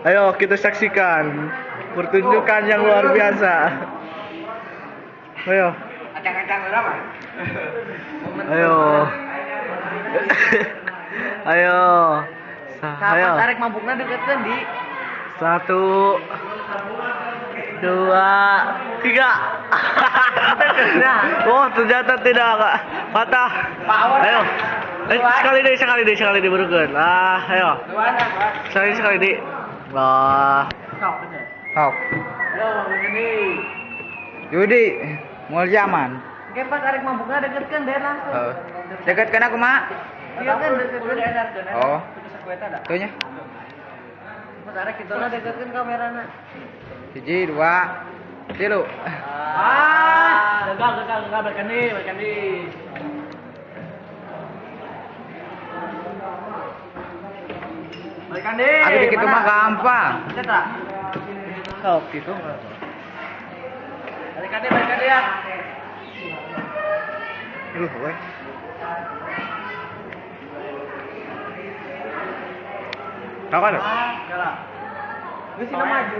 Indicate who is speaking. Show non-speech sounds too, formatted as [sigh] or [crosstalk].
Speaker 1: Ayo kita saksikan pertunjukan yang luar biasa. Ayo. Ayo. [laughs] Ayo. Ayo.
Speaker 2: Tarik mabuknya deketkan di
Speaker 1: Satu. Dua. Tiga. oh ternyata tidak kak. Patah. Ayo. Eh, sekali deh, sekali deh, sekali deh berukan. Ah, ayo. Sekali sekali deh. Lah.
Speaker 3: Kau.
Speaker 2: Yo, begini.
Speaker 3: Judi. Mau zaman.
Speaker 2: Oke, pas tarik mabuknya deketkan deh langsung.
Speaker 3: Oh. Dekatkan aku, Mak.
Speaker 2: Iya kan deketkan.
Speaker 3: Oh.
Speaker 2: Sekueta dah.
Speaker 3: Tuhnya.
Speaker 2: Pas tarik kita lah deketkan kameranya.
Speaker 3: Hiji, dua, tilu.
Speaker 2: Ah, gagal, gagal, gagal berkeni, berkeni.
Speaker 3: Aku dikit mah gampang.
Speaker 1: Sok gitu.
Speaker 2: Berkeni, berkeni ya.
Speaker 3: Duh, weh. Kau kan?
Speaker 2: Ah, maju.